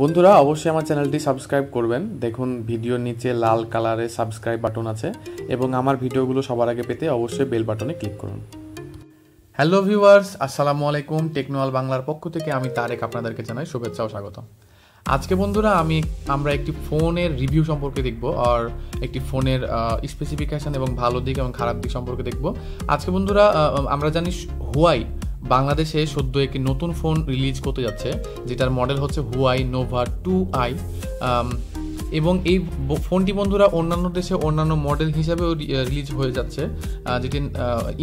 বন্ধুরা, অবশ্যই আমার চ্যানেলটি সাবস্ক্রাইব করবেন। দেখুন, ভিডিওর নিচে লাল কালারে সাবস্ক্রাইব বাটন আছে এবং আমার ভিডিওগুলো সবার আগে পেতে অবশ্যই বেল বাটনে ক্লিক করুন। হ্যালো ভিউয়ার্স, আসসালামু আলাইকুম। টেকনোয়াল বাংলার পক্ষ থেকে আমি তারেক আপনাদেরকে জানাই শুভেচ্ছা ও স্বাগত আজকে বন্ধুরা, আমি আমরা একটি ফোনের রিভিউ সম্পর্কে দেখব আর একটি ফোনের স্পেসিফিকেশন এবং ভালো দিক এবং খারাপ দিক সম্পর্কে দেখব। আজকে বন্ধুরা আমরা জানি হুয়াই বাংলাদেশে সদ্য একটি নতুন ফোন রিলিজ করতে যাচ্ছে, যেটার মডেল হচ্ছে হুয়াই নোভা টু আই। এবং এই ফোনটি বন্ধুরা অন্যান্য দেশে অন্যান্য মডেল হিসাবেও রিলিজ হয়ে যাচ্ছে যেটি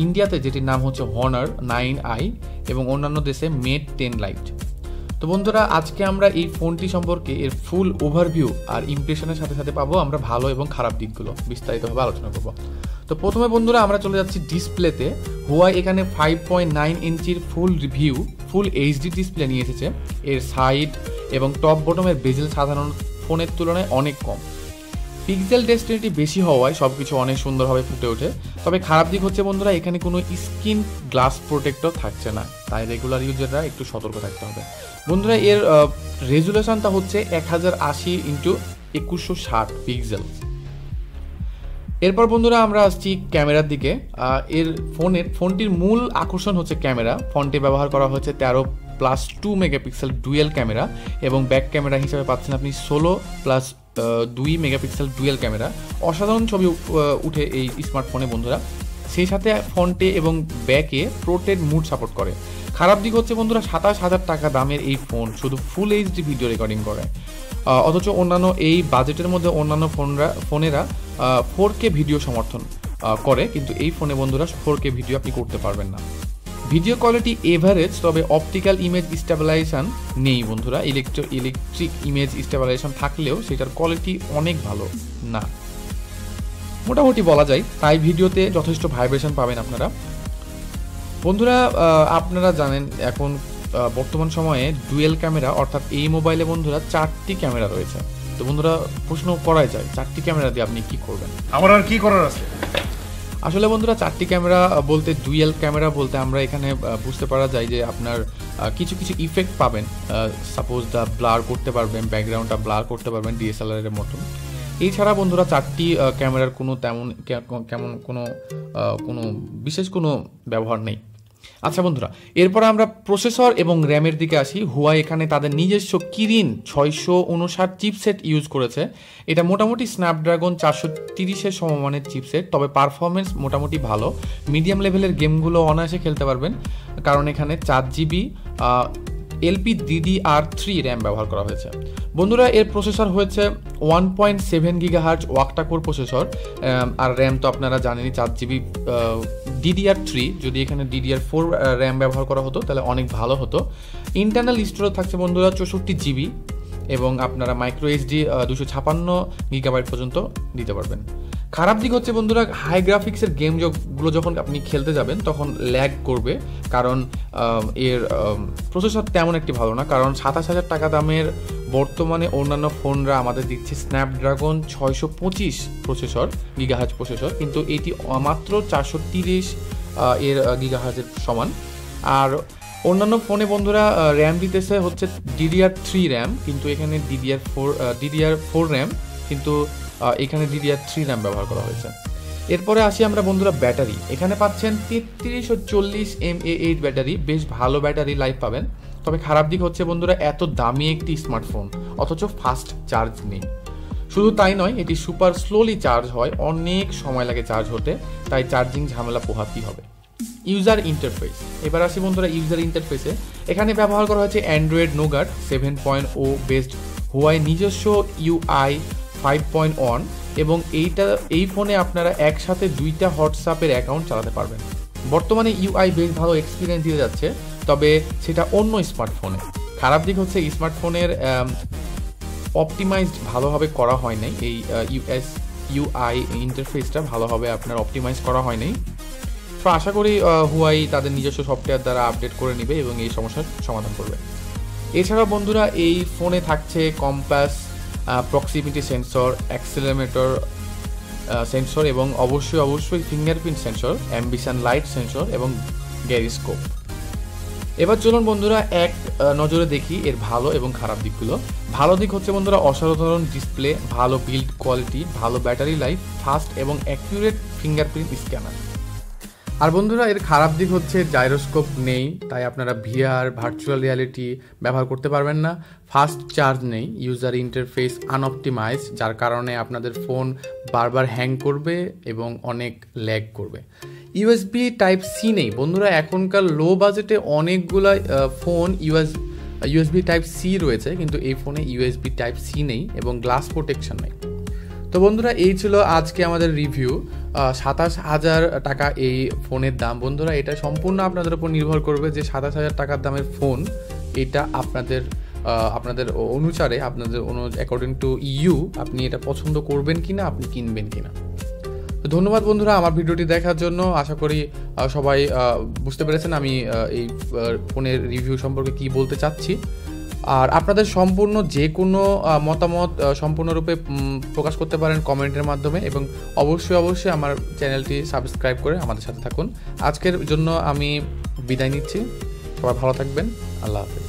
ইন্ডিয়াতে যেটির নাম হচ্ছে হনার নাইন আই এবং অন্যান্য দেশে মেড টেন লাইট। তো বন্ধুরা, আজকে আমরা এই ফোনটি সম্পর্কে এর ফুল ওভারভিউ আর ইমপ্রেশনের সাথে সাথে পাবো আমরা ভালো এবং খারাপ দিকগুলো বিস্তারিতভাবে আলোচনা করব। তো প্রথমে বন্ধুরা আমরা চলে যাচ্ছি ডিসপ্লেতে। হুয়াই এখানে ফাইভ পয়েন্ট নাইন ইঞ্চির full review full HD display নিয়ে এসেছে। এর সাইড এবং টপ বটমের বেজেল সাধারণ ফোনের তুলনায় অনেক কম। পিক্সেল ডেস্টিনিটি বেশি হওয়ায় সব কিছু অনেক সুন্দরভাবে ফুটে ওঠে। তবে খারাপ দিক হচ্ছে বন্ধুরা, এখানে কোনো স্কিন গ্লাস প্রোটেক্টর থাকছে না। তাই রেগুলার ইউজাররা একটু সতর্ক থাকতে হবে। বন্ধুরা, এর রেজুলেশনটা হচ্ছে এক হাজার আশি ইন্টু একুশশো ষাট পিক্সেল এরপর বন্ধুরা আমরা আসছি ক্যামেরার দিকে। এর ফোনের ফোনটির মূল আকর্ষণ হচ্ছে ক্যামেরা। ফোনটি ব্যবহার করা হচ্ছে তেরো plus two megapixel dual camera এবং ব্যাক ক্যামেরা হিসেবে পাচ্ছেন আপনি ষোলো প্লাস দুই মেগাপিক্সেল ডুয়েল ক্যামেরা। অসাধারণ ছবি উঠে এই স্মার্টফোনে বন্ধুরা। সেই সাথে ফ্রন্টে এবং ব্যাকে প্রোটেড মুড সাপোর্ট করে। খারাপ দিক হচ্ছে বন্ধুরা সাতাশ হাজার টাকা দামের এই ফোন শুধু ফুল এইচডি ভিডিও রেকর্ডিং করে। অথচ অন্যান্য এই বাজেটের মধ্যে অন্যান্য ফোনরা ফোনেরা ফোর কে ভিডিও সমর্থন করে। কিন্তু এই ফোনে বন্ধুরা ফোর কে ভিডিও আপনি করতে পারবেন না। ভিডিও কোয়ালিটি এভারেজ তবে অপটিক্যাল ইমেজ স্টেবিলাইজেশন নেই বন্ধুরা। ইলেকট্রো ইলেকট্রিক ইমেজ স্টেবিলাইজেশন থাকলেও সেটার কোয়ালিটি অনেক ভালো না। মোটামুটি বলা যায়, তাই ভিডিওতে যথেষ্ট ভাইব্রেশন পাবেন আপনারা। বন্ধুরা আপনারা জানেন এখন বর্তমান সময়ে ডুয়েল ক্যামেরা অর্থাৎ এই মোবাইলে বন্ধুরা চারটি ক্যামেরা রয়েছে। তো বন্ধুরা প্রশ্ন করাই যায় চারটি ক্যামেরা দিয়ে আপনি কি করবেন? আমার আর কি করার আছে? আসলে বন্ধুরা চারটি ক্যামেরা বলতে ডুয়েল ক্যামেরা বলতে আমরা এখানে বুঝতে পারা যায় যে আপনার কিছু কিছু ইফেক্ট পাবেন। সাপোজ দা ব্লার করতে পারবেন ব্যাকগ্রাউন্ডটা ব্লার করতে পারবেন ডিএসএলআর এর মতন। এছাড়া বন্ধুরা চারটি ক্যামেরার কোনো তেমন কেমন কোনো কোনো বিশেষ কোনো ব্যবহার নেই। আচ্ছা বন্ধুরা, এরপর আমরা প্রসেসর এবং র্যামের দিকে আসি। হুয়া এখানে তাদের নিজস্ব কিরিন ছয়শো উনষাট চিপসেট ইউজ করেছে। এটা মোটামুটি স্ন্যাপড্রাগন চারশো তিরিশের সমমানের চিপসেট তবে পারফরমেন্স মোটামুটি ভালো। মিডিয়াম লেভেলের গেমগুলো অনায়াসে খেলতে পারবেন, কারণ এখানে চার GB LP DDR three RAM ব্যবহার করা হয়েছে। বন্ধুরা, এর প্রসেসর হয়েছে one point seven gigahertz octa core processor আর র্যাম তো আপনারা জানেনই, চার জিবি ডিডিআর থ্রি যদি এখানে ডিডিআর ফোর র্যাম ব্যবহার করা হতো, তাহলে অনেক ভালো হতো। ইন্টারনাল স্টোরেজ থাকছে বন্ধুরা চৌষট্টি জিবি, এবং আপনারা মাইক্রো এইচডি দুশো ছাপান্ন গিগাবাইট পর্যন্ত দিতে পারবেন। খারাপ দিক হচ্ছে বন্ধুরা হাই গ্রাফিক্সের গেমগুলো যখন আপনি খেলতে যাবেন, তখন ল্যাগ করবে, কারণ এর প্রসেসর তেমন একটি ভালো না, কারণ সাতাশ হাজার টাকা দামের বর্তমানে অন্যান্য ফোনরা আমাদের দিচ্ছে স্ন্যাপড্রাগন ছয়শো পঁচিশ প্রসেসর গিগাহাজ প্রসেসর কিন্তু এটি মাত্র চারশো তিরিশ এর গিগাহাজের সমান। আর অন্যান্য ফোনে বন্ধুরা র্যাম দিতেছে হচ্ছে ডিডিআর থ্রি র্যাম কিন্তু এখানে DDR four DDR four RAM কিন্তু এখানে ডিডিআর থ্রি র্যাম ব্যবহার করা হয়েছে। এরপরে আসি আমরা বন্ধুরা ব্যাটারি। এখানে পাচ্ছেন তেত্রিশ ও চল্লিশ এম এ এইট ব্যাটারি, বেশ ভালো ব্যাটারি লাইফ পাবেন। তবে খারাপ দিক হচ্ছে বন্ধুরা, এত দামি একটি স্মার্টফোন অথচ ফাস্ট চার্জ নেই। শুধু তাই নয়, এটি সুপার স্লোলি চার্জ হয়, অনেক সময় লাগে চার্জ হতে, তাই চার্জিং ঝামেলা পোহাতেই হবে। ইউজার ইন্টারফেস এবার আসি বন্ধুরা ইউজার ইন্টারফেসে এখানে ব্যবহার করা হয়েছে Android Nougat seven point O based Huawei নিজস্ব ইউআই ফাইভ পয়েন্ট ওয়ান এবং এইটা, এই ফোনে আপনারা একসাথে দুইটা হোয়াটসঅ্যাপের অ্যাকাউন্ট চালাতে পারবেন। বর্তমানে ইউআই বেশ ভালো এক্সপিরিয়েন্স দিয়ে যাচ্ছে। তবে সেটা অন্য স্মার্টফোনে। খারাপ দিক হচ্ছে স্মার্টফোনের অপটিমাইজড ভালোভাবে করা হয় নাই। এই ইউএস ইউআই ইন্টারফেসটা ভালোভাবে আপনার অপটিমাইজ করা হয় নাই। তো আশা করি হুয়াই তাদের নিজস্ব সফটওয়্যার দ্বারা আপডেট করে নেবে এবং এই সমস্যার সমাধান করবে। এছাড়া বন্ধুরা, এই ফোনে থাকছে compass proximity sensor accelerometer sensor এবং অবশ্যই অবশ্যই fingerprint sensor ambient light sensor এবং গ্যারিস্কোপ এবার চলুন বন্ধুরা, এক নজরে দেখি এর ভালো এবং খারাপ দিকগুলো। ভালো দিক হচ্ছে বন্ধুরা, অসাধারণ ডিসপ্লে ভালো বিল্ড কোয়ালিটি ভালো ব্যাটারি লাইফ ফাস্ট এবং অ্যাকিউরেট ফিঙ্গারপ্রিন্ট স্ক্যানার আর বন্ধুরা, এর খারাপ দিক হচ্ছে জাইরোস্কোপ নেই, তাই আপনারা ভিআর ভার্চুয়াল রিয়ালিটি ব্যবহার করতে পারবেন না। ফাস্ট চার্জ নেই ইউজার ইন্টারফেস আনঅপটিমাইজ যার কারণে আপনাদের ফোন বারবার হ্যাং করবে এবং অনেক ল্যাগ করবে। ইউএসবি টাইপ সি নেই। বন্ধুরা, এখনকার লো বাজেটে অনেকগুলা phone US USB type C রয়েছে, কিন্তু এই ফোনে ইউএসবি টাইপ সি নেই এবং গ্লাস প্রোটেকশন নেই। তো বন্ধুরা, এই ছিল আজকে আমাদের রিভিউ সাতাশ হাজার টাকা এই ফোনের দাম। বন্ধুরা, এটা সম্পূর্ণ আপনাদের উপর নির্ভর করবে যে সাতাশ হাজার টাকার দামের ফোন এটা আপনাদের আপনাদের অনুসারে, আপনাদের অ্যাকর্ডিং টু ইউ আপনি এটা পছন্দ করবেন কি না আপনি কিনবেন কিনা। তো ধন্যবাদ বন্ধুরা আমার ভিডিওটি দেখার জন্য। আশা করি সবাই বুঝতে পেরেছেন আমি এই ফোনের রিভিউ সম্পর্কে কি বলতে চাচ্ছি। আর আপনাদের সম্পূর্ণ যে কোনো মতামত সম্পূর্ণরূপে প্রকাশ করতে পারেন কমেন্টের মাধ্যমে এবং অবশ্যই অবশ্যই আমার চ্যানেলটি সাবস্ক্রাইব করে আমাদের সাথে থাকুন। আজকের জন্য আমি বিদায় নিচ্ছি। সবাই ভালো থাকবেন। আল্লাহ হাফেজ।